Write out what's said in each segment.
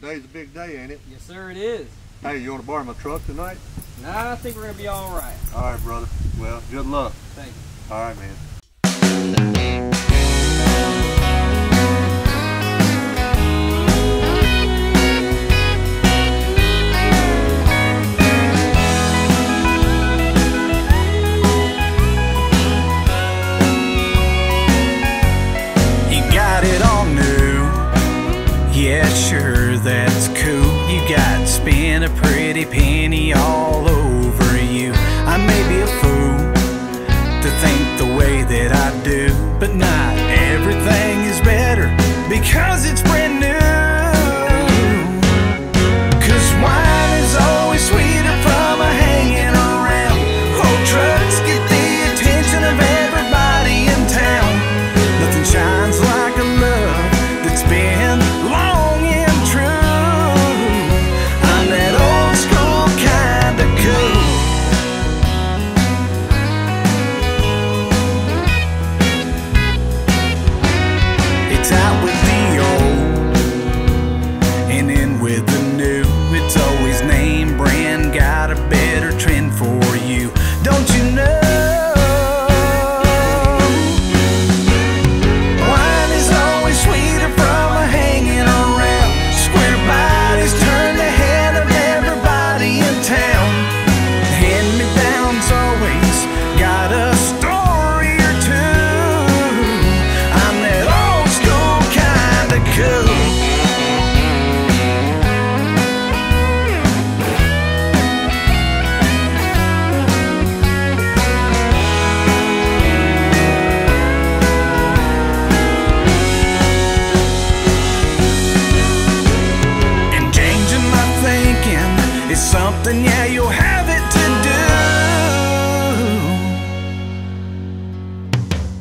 today's a big day, ain't it? Yes, sir, it is. Hey, you want to borrow my truck tonight? Nah, I think we're gonna be all right. All right, brother. Well, good luck. Thank you. All right, man. You got it all new. Yeah, sure, that's cool. You got spent a pretty penny all over you. I may be a fool to think the way that I do, but not everything is better because it's brand new. Wine is always sweeter from a hanging around. Old trucks get the attention of everybody in town. Nothing shines like a love that's been out is something, yeah, you'll have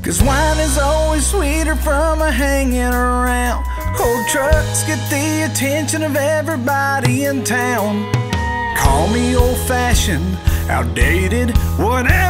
Cause wine is always sweeter from a hanging around. Old trucks get the attention of everybody in town. Call me old fashioned, outdated, whatever.